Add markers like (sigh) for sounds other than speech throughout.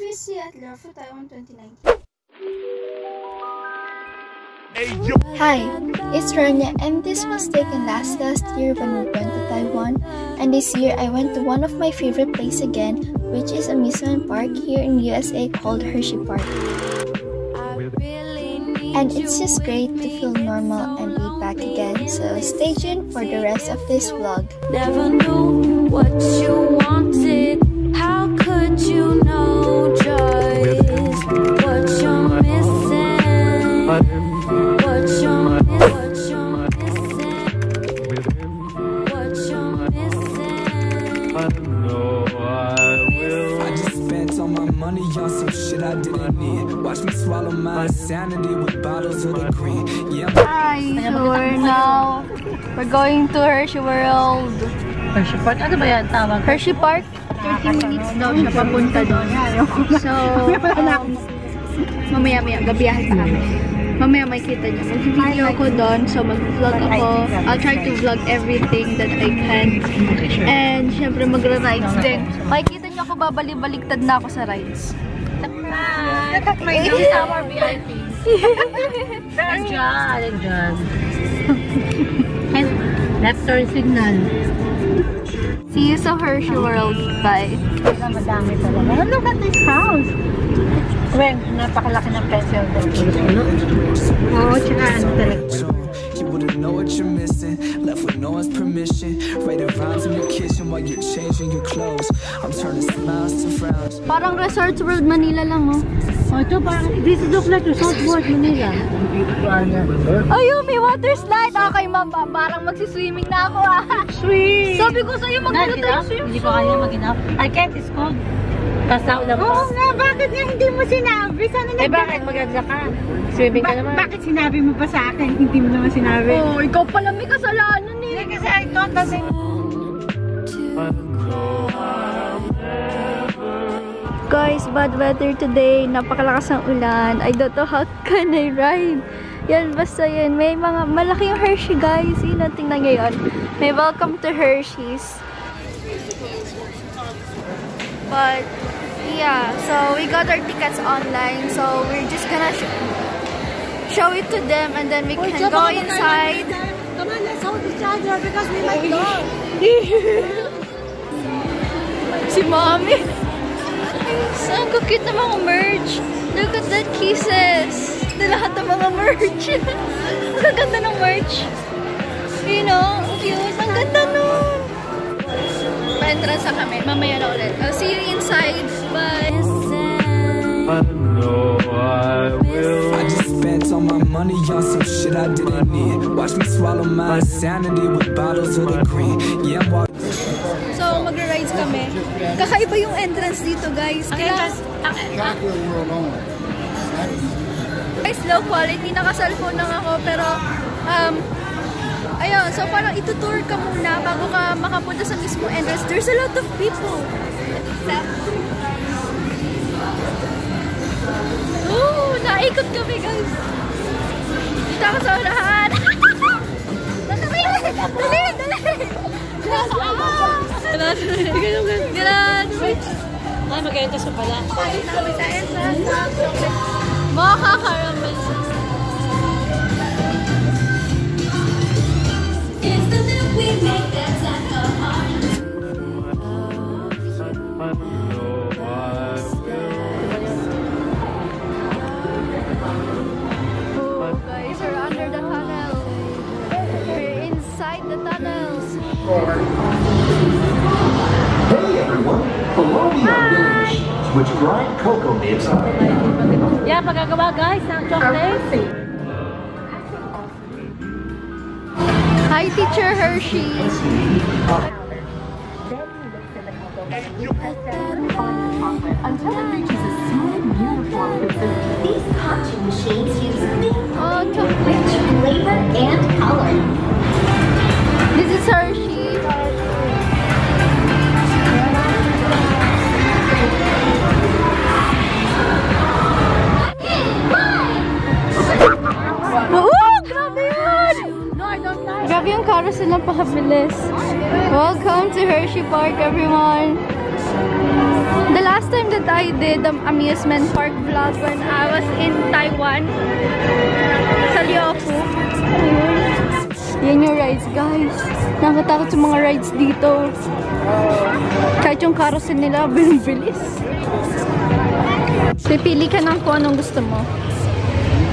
previously at Love Taiwan 2019. Hi, it's Rania and this was taken last last year when we went to Taiwan and this year I went to one of my favorite places again which is a amusement park here in USA called Hershey Park. And it's just great to feel normal and be back again so stay tuned for the rest of this vlog. We're going to Hershey World. Hershey Park. Ano ba yan tawag? Hershey Park, 30 minutes daw siya papunta doon. (laughs) So, um, mamaya-maya, gabiyahe pa kami. Mamaya makikita niyo. Mag-video ako doon, so mag-vlog ako. I'll try to vlog everything that I can. And, syempre, magra-rides din. Makikita niyo ako, babalik-baliktad na ako sa rides. May summer VIP. Nandiyan, nandiyan. Left turn signal. See you sa Hershey World. Bye. Madami talaga. Oh, look at this house. Well, napakalaki ng pencil. Oo, tsaka ano talaga. Know what you're missing. Left with no one's permission. Writing rhymes in the kitchen while you're changing your clothes. I'm turning smiles to frowns. Parang Resorts World Manila lang, oh. Oh, ito parang, this look like Resort World Manila. Ayun, may water slide. Okay, ma'am. pa- Parang magsiswimming na ako, ah. Sweet! Sabi ko sa'yo, magpunta tayo swim. Hindi ko kaya mag-enough. I can't, it's cold. Pasaw lang Oo nga, bakit nga hindi mo sinabi? Sana Eh bakit maganda ka? Swimming ka Ba- naman. bakit sinabi mo pa sa akin? Hindi mo naman sinabi. Oh, ikaw pala may kasalanan, eh. Hindi kasi I thought kasi Guys, bad weather today. Napakalakas ng ulan. I don't know how can I ride. Yan, basta yan. May mga malaking Hershey, guys. Yun ang tingnan nyo yun. May welcome to Hershey's. But, yeah. So, we got our tickets online. So, we're just gonna sh show it to them and then we can go inside. Come on, let's hold each other because we might go. (laughs) Si Mommy. Ay, ang cute na mga merch. Look at that kisses. Na lahat ng mga merch. (laughs) ang ganda ng merch. You know, ang cute. Ang ganda nun. Pa-entrance na kami. Mamaya na ulit. I'll see you inside. Bye. I just spent all my money on some shit I didn't need. Watch me swallow my insanity with bottles of the green. Yeah, kami. Kakaiba yung entrance dito, guys. Kaya, guys, low quality. Naka-cellphone lang ako, pero, um, ayun, so parang itutour ka muna bago ka makapunta sa mismo entrance. There's a lot of people. Oo, naikot kami, guys. Dito ako sa unahan. (laughs) Dali, dali, dali. Grabe. Ay, maganda sa pala. Makakaramay. It's the we make that's at the heart. Tunnels. Hey everyone, below me are village, which grind cocoa nibs on Yeah, magagawa guys ng chocolate. Hi, Teacher Hershey. until it reaches a smooth, uniform consistency. These punching machines use thin, Oh, chocolate. rich flavor and color. This is Hershey. Grabe yung carousel ng pakabilis. Welcome to Hershey Park, everyone. The last time that I did the amusement park vlog when I was in Taiwan, sa Liaofu. Yan yung rides, guys. Nakakatakot sa mga rides dito. Kahit yung carousel nila, (laughs) bilis. Pipili ka ng kung anong gusto mo.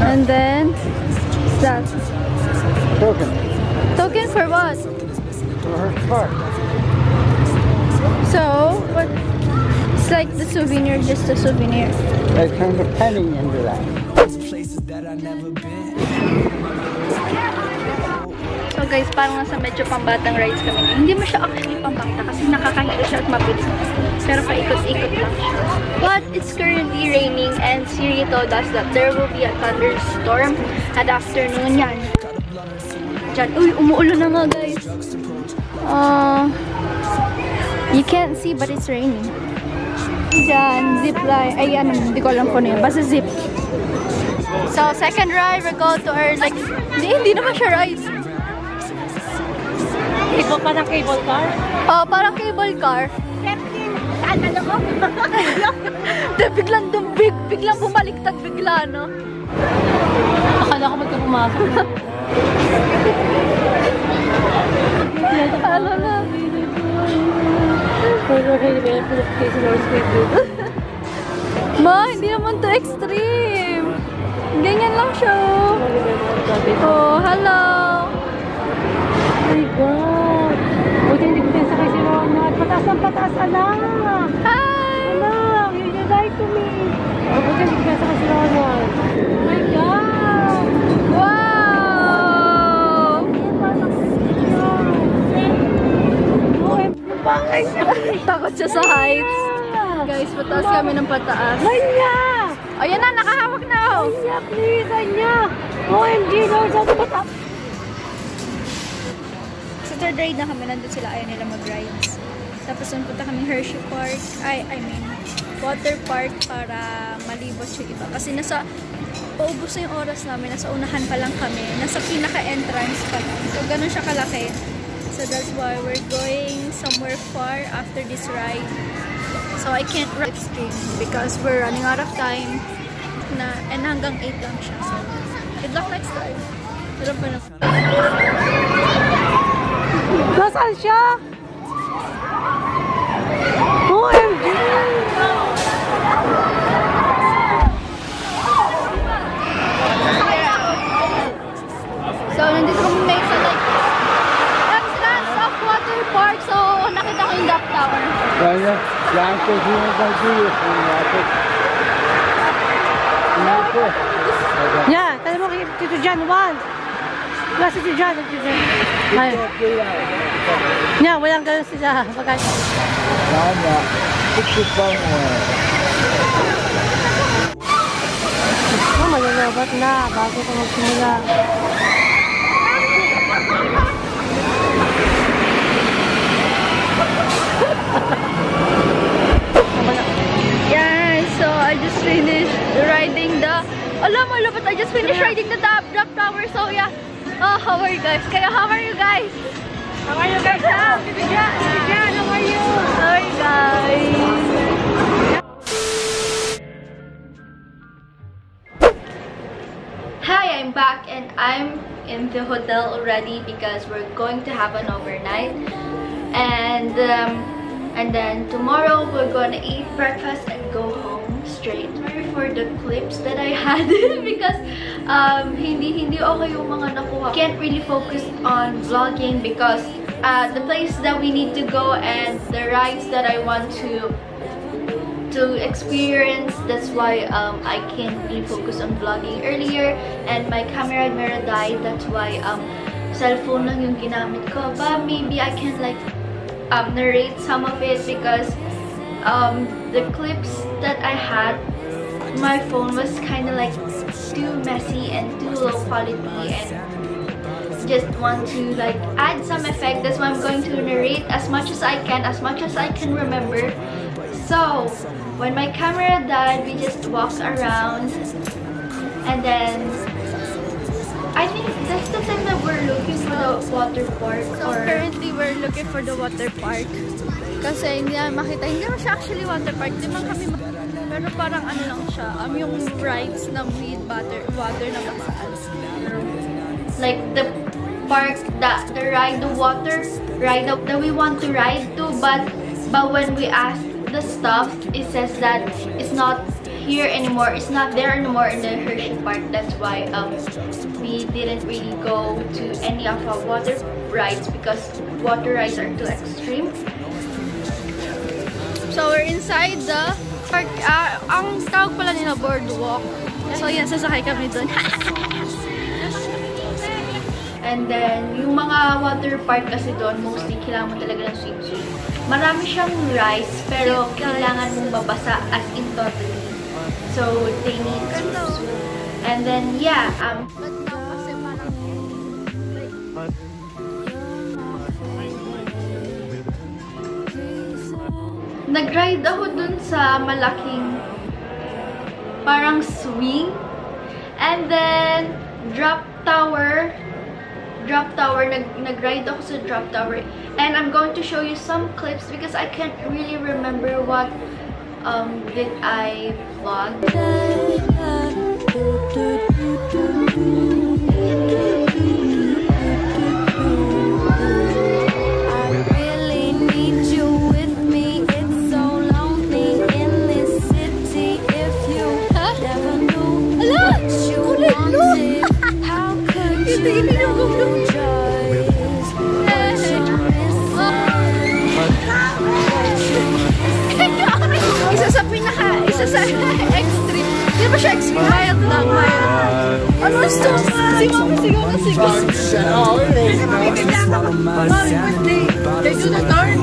And then, that? Token. Token for what? For her car. So, what? It's like the souvenir, just a souvenir. They turned a penny into that. Places that I've never been. So guys, parang nasa medyo pambatang rides kami. Hindi mo siya actually pambata kasi nakakahilo siya at mabilis. Pero paikot-ikot lang siya. But it's currently raining and Siri told us that there will be a thunderstorm at afternoon yan. Diyan. Uy, umuulan na nga guys. Uh, you can't see but it's raining. Diyan, zip line. Ay, ano, hindi ko alam kung ano yun. Basta zip. So, second ride, we're going to our, like, hindi, hindi naman siya ride. Iba pa ng cable car? Oh, parang cable car. (laughs) Ano ko? Biglang dumbig, biglang bumaliktad bigla, no? Akala ko magkapumasok. (laughs) Ano na? Ma, hindi naman to extreme. Ganyan lang siya. Oh, hello. Oh my God! Buti hindi ko pinasakay si Ronald. Pataas ng pataas, anak! Hi! Anak, you you lie to me. Oh, buti hindi ko pinasakay si Ronald. Oh my God! Wow! (laughs) Takot siya sa heights. Guys, pataas kami ng pataas. Anya! Ayan na, nakahawak na ako. Anya, please! Anya! OMG, Lord, sa pataas! Sa third ride na kami, nandun sila, ayaw nila mag-rides. Tapos nung punta kami Hershey Park, ay, I mean, water park para malibot yung iba. Kasi nasa, paubos na yung oras namin, nasa unahan pa lang kami, nasa pinaka-entrance pa lang. So, ganun siya kalaki. So, that's why we're going somewhere far after this ride. So, I can't ride extreme because we're running out of time na, and hanggang 8 lang siya. So, good luck next time. Nasaan siya? Tower. Kaya, yan ko siya nag-iyo. Hindi ko. Yeah, tala mo kay Tito John, one. Wala si Tito John, Tito John. Ay. Yeah, walang ganun sila. Bagay. Tama. Ito pa mo. Oh, malalabat na bago ka magsimula. Just finished riding the duck, duck tower. So, yeah. Oh, how are you guys? Kaya, how are you guys? How are you guys? John, Tito John, how are you? Hi, guys. Hi, I'm back and I'm in the hotel already because we're going to have an overnight. And um, and then tomorrow we're gonna eat breakfast and go home straight. For the clips that I had (laughs) because um, hindi hindi okay yung mga nakuha. Can't really focus on vlogging because uh, the place that we need to go and the rides that I want to to experience. That's why um, I can't really focus on vlogging earlier. And my camera mirror died. That's why um, cellphone lang yung ginamit ko. But maybe I can like um, narrate some of it because um, the clips that I had, my phone was kind of like too messy and too low quality and just want to like add some effect. That's why I'm going to narrate as much as I can, as much as I can remember. So, when my camera died, we just walked around and then I think that's the time that we're looking for the water park. So currently we're looking for the water park Kasi hindi namin makita. Hindi naman siya actually water park. Di man kami Pero parang ano lang siya. Um, yung rides na with water, water na basaan. Like the park, the, the ride, the water ride that that we want to ride to. But, but when we ask the stuff, it says that it's not here anymore. It's not there anymore in the Hershey Park. That's why um, we didn't really go to any of our water rides because water rides are too extreme. So we're inside the park. ah, ang tawag pala nila boardwalk. So yan, sasakay kami dun. (laughs) And then, yung mga water park kasi doon, mostly kailangan mo talaga ng swimsuit. Marami siyang rides, pero kailangan mong babasa as in totally. So, they need swimsuit. And then, yeah, um, Nag-ride ako dun sa malaking parang swing. And then, drop tower. Drop tower. Nag nag-ride ako sa drop tower. And I'm going to show you some clips because I can't really remember what um, did I vlog. Nandun.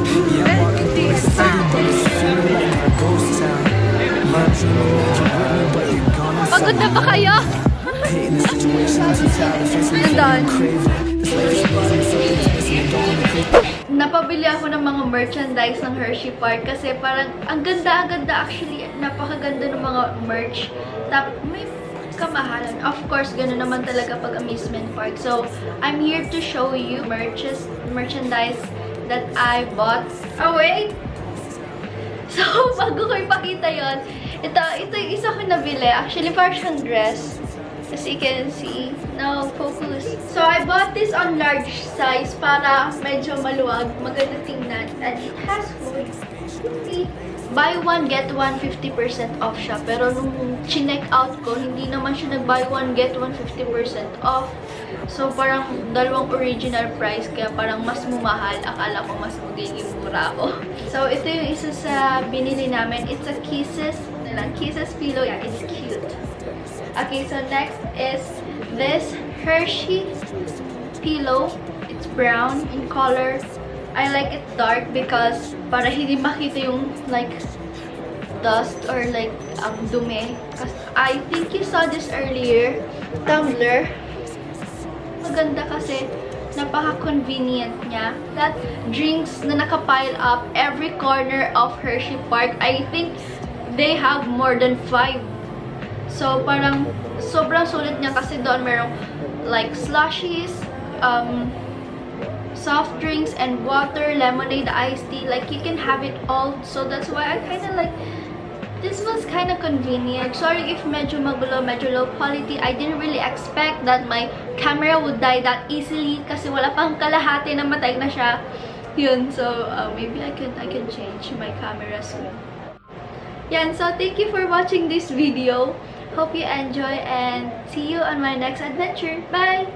Craving. This latest buzz, I'm so dismissing it. Don't wanna creep. Napabili ako ng mga merchandise ng Hershey Park kasi parang ang ganda, ang ganda actually. Napakaganda ng mga merch. Tap, may kamahalan. Of course, gano'n naman talaga pag amusement park. So, I'm here to show you merches, merchandise that I bought. Oh, wait! So, (laughs) bago ko ipakita yon ito, ito yung isa ko nabili. Actually, parang siyang dress. As you can see. No, focus. So, I bought this on large size para medyo maluwag. Maganda tingnan. And it has hood. See? Buy one, get one, 50% off siya. Pero nung chinek out ko, hindi naman siya nag-buy one, get one, 50% off. So, parang dalawang original price. Kaya parang mas mumahal. Akala ko mas magiging mura ako. (laughs) So, ito yung isa sa binili namin. It's a Kisses. Lang, Kisses pillow. Yeah, it's cute. Okay, so next is this Hershey pillow. It's brown in color. I like it dark because para hindi makita yung like dust or like um, dumi. Kasi I think you saw this earlier. Tumblr. Maganda kasi napaka-convenient niya. That drinks na nakapile up every corner of Hershey Park. I think they have more than five So, parang sobrang sulit niya kasi doon merong like slushies, um, soft drinks, and water, lemonade, iced tea. Like, you can have it all. So, that's why I kind of like, this was kind of convenient. Sorry if medyo magulo, medyo low quality. I didn't really expect that my camera would die that easily kasi wala pang kalahati na matay na siya. Yun, so uh, maybe I can, I can change my camera soon. Yan, so thank you for watching this video. Hope you enjoy and see you on my next adventure. Bye!